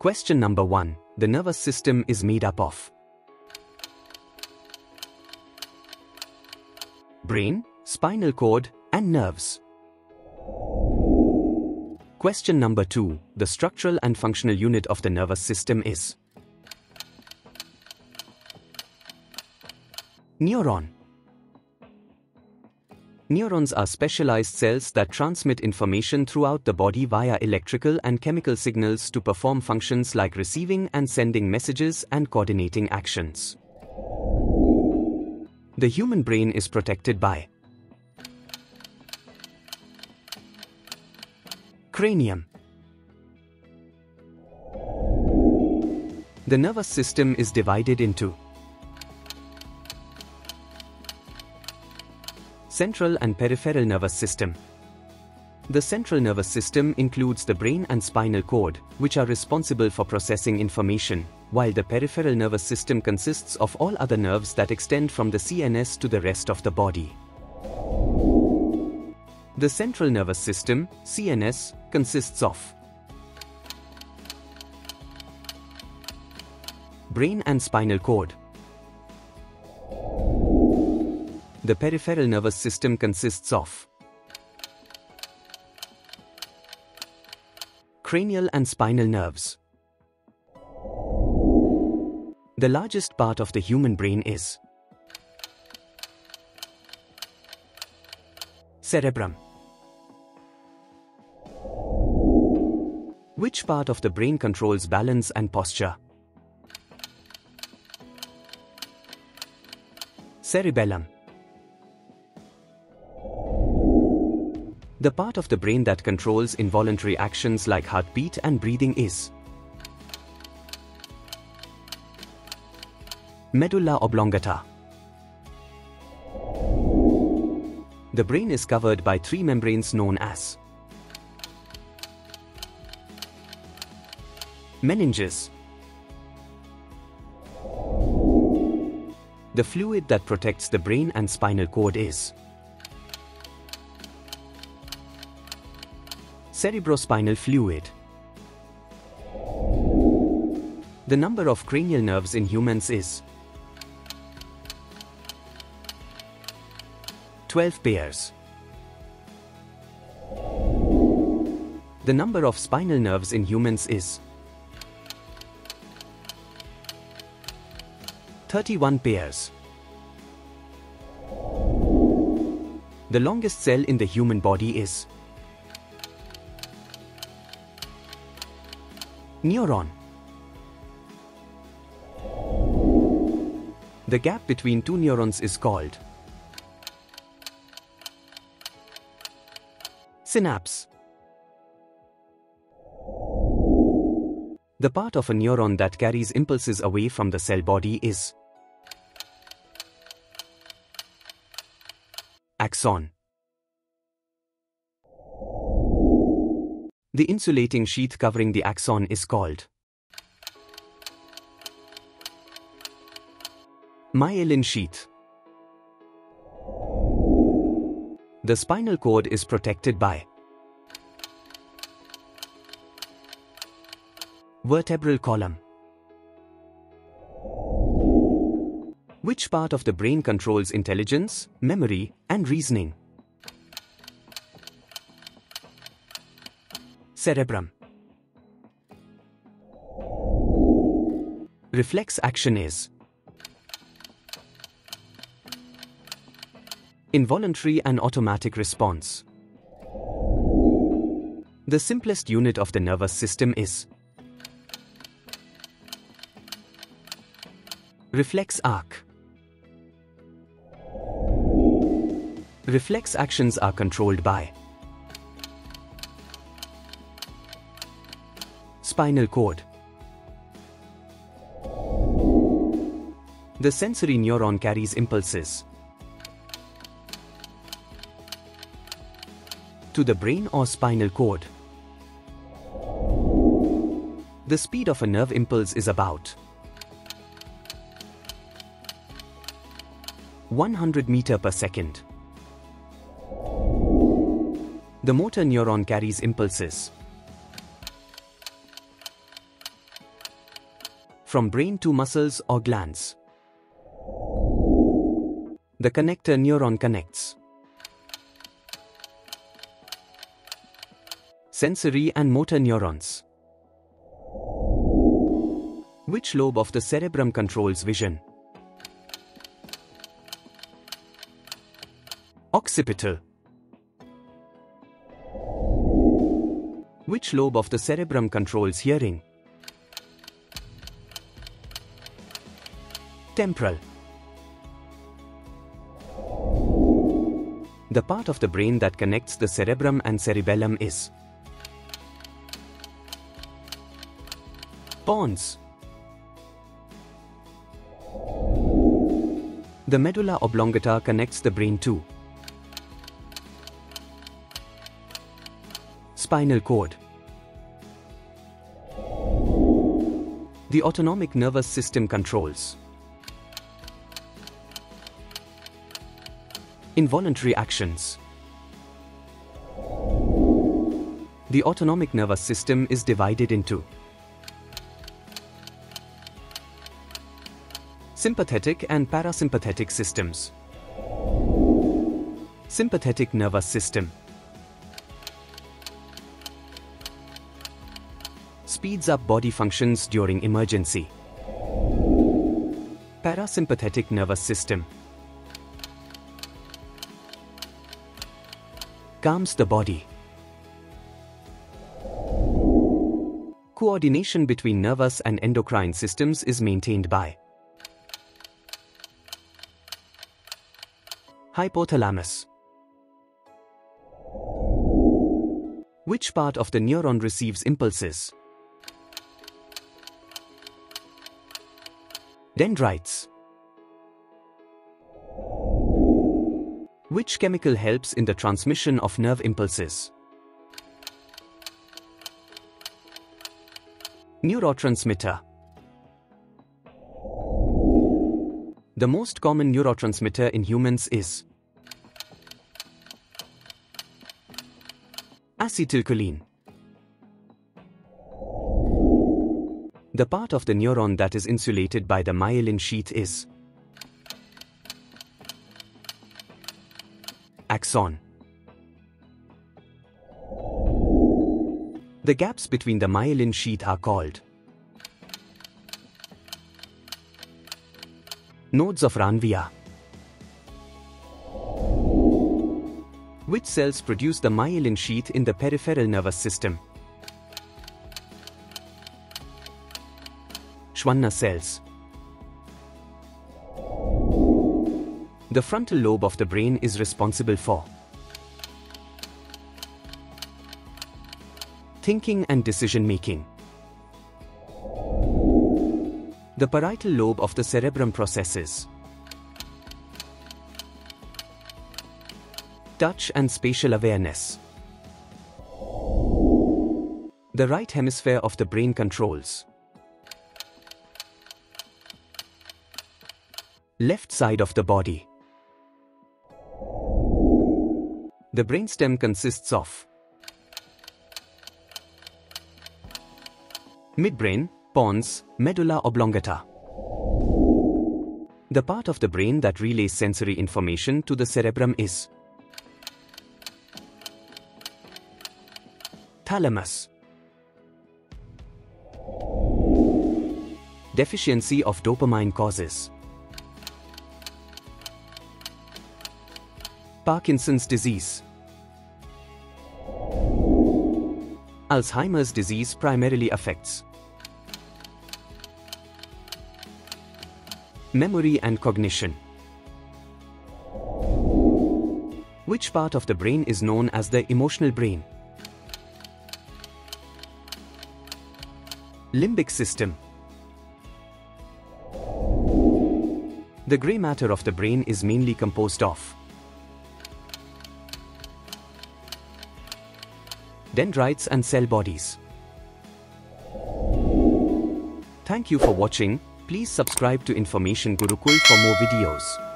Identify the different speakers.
Speaker 1: Question number 1. The nervous system is made up of brain, spinal cord, and nerves. Question number 2. The structural and functional unit of the nervous system is Neuron. Neurons are specialized cells that transmit information throughout the body via electrical and chemical signals to perform functions like receiving and sending messages and coordinating actions. The human brain is protected by cranium. The nervous system is divided into Central and peripheral nervous system. The central nervous system includes the brain and spinal cord, which are responsible for processing information, while the peripheral nervous system consists of all other nerves that extend from the CNS to the rest of the body. The central nervous system, CNS, consists of brain and spinal cord, The peripheral nervous system consists of cranial and spinal nerves. The largest part of the human brain is cerebrum. Which part of the brain controls balance and posture? Cerebellum. The part of the brain that controls involuntary actions like heartbeat and breathing is medulla oblongata. The brain is covered by three membranes known as meninges. The fluid that protects the brain and spinal cord is Cerebrospinal fluid. The number of cranial nerves in humans is 12 pairs. The number of spinal nerves in humans is 31 pairs. The longest cell in the human body is Neuron. The gap between two neurons is called synapse. The part of a neuron that carries impulses away from the cell body is axon. The insulating sheath covering the axon is called myelin sheath. The spinal cord is protected by vertebral column. Which part of the brain controls intelligence, memory, and reasoning? Cerebrum. Reflex action is involuntary and automatic response. The simplest unit of the nervous system is reflex arc. Reflex actions are controlled by spinal cord. The sensory neuron carries impulses to the brain or spinal cord. The speed of a nerve impulse is about 100 meter per second. The motor neuron carries impulses from brain to muscles or glands. The connector neuron connects. Sensory and motor neurons. Which lobe of the cerebrum controls vision? Occipital. Which lobe of the cerebrum controls hearing? Temporal. The part of the brain that connects the cerebrum and cerebellum is Pons. The medulla oblongata connects the brain to Spinal cord. The autonomic nervous system controls Involuntary actions. The autonomic nervous system is divided into sympathetic and parasympathetic systems. Sympathetic nervous system speeds up body functions during emergency. Parasympathetic nervous system calms the body. Coordination between nervous and endocrine systems is maintained by Hypothalamus. Which part of the neuron receives impulses? Dendrites. Which chemical helps in the transmission of nerve impulses? Neurotransmitter. The most common neurotransmitter in humans is acetylcholine. The part of the neuron that is insulated by the myelin sheath is axon. The gaps between the myelin sheath are called Nodes of Ranvier. Which cells produce the myelin sheath in the peripheral nervous system? Schwann cells. The frontal lobe of the brain is responsible for thinking and decision making. The parietal lobe of the cerebrum processes touch and spatial awareness. The right hemisphere of the brain controls left side of the body. The brainstem consists of midbrain, pons, medulla oblongata. The part of the brain that relays sensory information to the cerebrum is thalamus. Deficiency of dopamine causes Parkinson's disease Alzheimer's disease primarily affects Memory and cognition. Which part of the brain is known as the emotional brain? Limbic system. The grey matter of the brain is mainly composed of dendrites and cell bodies. Thank you for watching. Please subscribe to Information Gurukul for more videos.